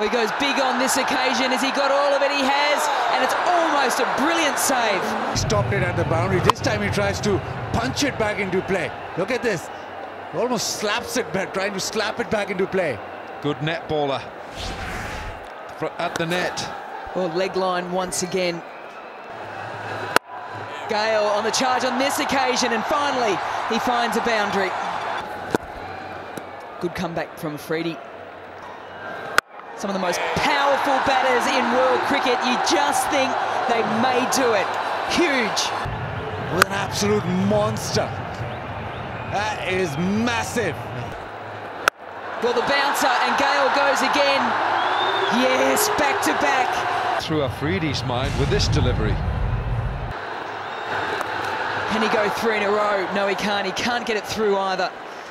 He goes big on this occasion. Has he got all of it? He has, and it's almost a brilliant save. Stopped it at the boundary. This time he tries to punch it back into play. Look at this. Almost slaps it back, trying to slap it back into play. Good netballer at the net. Well, leg line once again. Gayle on the charge on this occasion, and finally he finds a boundary. Good comeback from Afridi. Some of the most powerful batters in world cricket. You just think they may do it. Huge. With an absolute monster. That is massive. Well, the bouncer and Gayle goes again. Yes, back to back. Through Afridi's mind with this delivery. Can he go three in a row? No, he can't. He can't get it through either.